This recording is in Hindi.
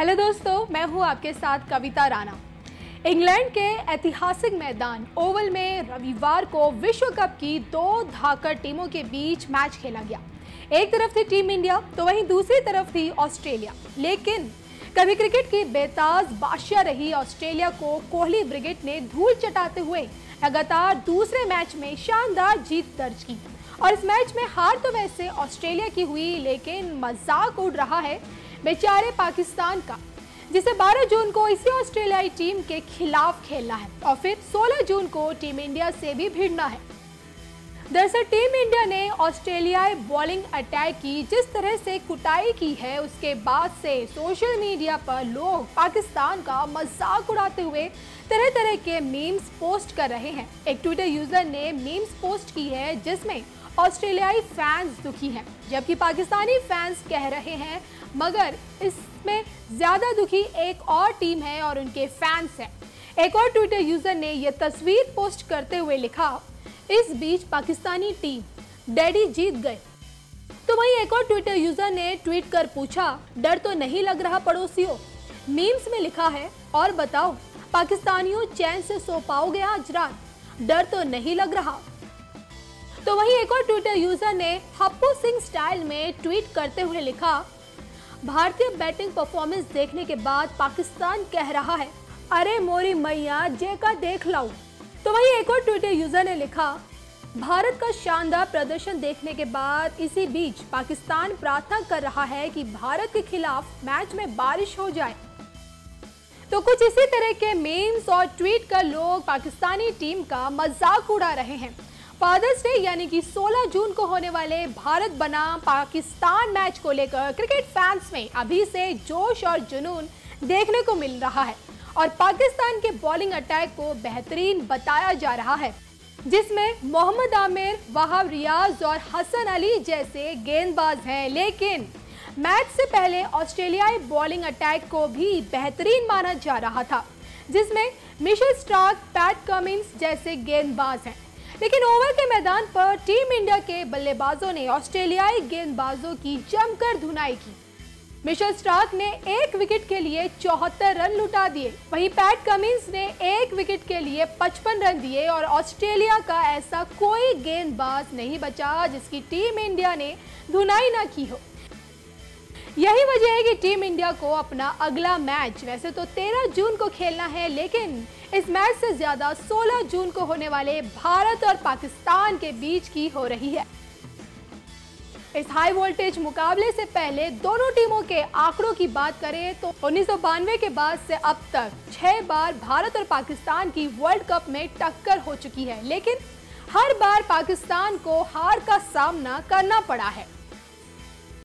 हेलो दोस्तों, मैं हूँ आपके साथ कविता राणा। इंग्लैंड के ऐतिहासिक मैदान ओवल में रविवार को विश्व कप की दो धाकड़ टीमों के बीच मैच खेला गया। एक तरफ़ थी टीम इंडिया तो वहीं दूसरी तरफ़ थी ऑस्ट्रेलिया। लेकिन कभी क्रिकेट की बेताज बादशाह रही ऑस्ट्रेलिया को कोहली ब्रिगेड ने धूल चटाते हुए लगातार दूसरे मैच में शानदार जीत दर्ज की। और इस मैच में हार तो वैसे ऑस्ट्रेलिया की हुई, लेकिन मज़ाक उड़ रहा है बेचारे पाकिस्तान का, जिसे 12 जून को इसी ऑस्ट्रेलियाई टीम के खिलाफ खेलना है और फिर 16 जून को टीम इंडिया से भी भिड़ना है। दरअसल टीम इंडिया ने ऑस्ट्रेलियाई बॉलिंग अटैक की, जिस तरह से कुटाई की है, उसके बाद से सोशल मीडिया पर लोग पाकिस्तान का मज़ाक उड़ाते हुए तरह तरह के मीम्स पोस्ट कर रहे हैं। एक ट्विटर यूज़र ने मीम्स पोस्ट की है, जिसमें ऑस्ट्रेलियाई फैंस दुखी हैं। जबकि पाकिस्तानी फैंस कह रहे हैं, मगर इसमें ज़्यादा दुखी एक और टीम है और उनके फैंस हैं। एक और ट्विटर यूज़र ने यह तस्वीर पोस्ट करते हुए लिखा, इस बीच पाकिस्तानी टीम डैडी जीत गए। तो वहीं एक और ट्विटर यूज़र ने ट्वीट कर पूछा, डर तो नहीं लग रहा पड़ोसियों? मीम्स में लिखा है, और बताओ, पाकिस्तानियों चैन से सो पाओगे आज रात? डर तो नहीं लग रहा। तो वहीं एक और ट्विटर यूज़र ने हप्पू सिंह स्टाइल में ट्वीट करते हुए लिखा, भारतीय बैटिंग परफॉर्मेंस देखने के बाद पाकिस्तान कह रहा है, अरे मोरी मैया जे का देख लाऊ। तो वहीं एक और ट्विटर यूज़र ने लिखा, भारत का शानदार प्रदर्शन देखने के बाद इसी बीच पाकिस्तान प्रार्थना कर रहा है कि भारत के खिलाफ मैच में बारिश हो जाए। तो कुछ इसी तरह के मीम्स और ट्वीट कर लोग पाकिस्तानी टीम का मज़ाक उड़ा रहे हैं। फादर्स डे यानी कि 16 जून को होने वाले भारत बनाम पाकिस्तान मैच को लेकर क्रिकेट फैंस में अभी से जोश और जुनून देखने को मिल रहा है और पाकिस्तान के बॉलिंग अटैक को बेहतरीन बताया जा रहा है, जिसमें मोहम्मद आमिर, वहाब रियाज और हसन अली जैसे गेंदबाज हैं। लेकिन मैच से पहले ऑस्ट्रेलियाई बॉलिंग अटैक को भी बेहतरीन माना जा रहा था, जिसमें मिशेल स्टार्क, पैट कमिंस जैसे गेंदबाज हैं। लेकिन ओवर के मैदान पर टीम इंडिया के बल्लेबाजों ने ऑस्ट्रेलियाई गेंदबाजों की जमकर धुनाई की। मिशेल स्टार्क ने एक विकेट के लिए चौहत्तर रन लुटा दिए। वहीं पैट कमिंस ने एक विकेट के लिए 55 रन दिए और ऑस्ट्रेलिया का ऐसा कोई गेंदबाज नहीं बचा जिसकी टीम इंडिया ने धुनाई ना की हो। यही वजह है कि टीम इंडिया को अपना अगला मैच। वैसे तो 13 जून को खेलना है, लेकिन इस मैच से ज़्यादा 16 जून को होने वाले भारत और पाकिस्तान के बीच की हो रही है। इस हाई वोल्टेज मुकाबले से पहले दोनों टीमों के आंकड़ों की बात करें तो उन्नीस सौ बानवे के बाद से अब तक छह बार भारत और पाकिस्तान की वर्ल्ड कप में टक्कर हो चुकी है, लेकिन हर बार पाकिस्तान को हार का सामना करना पड़ा है।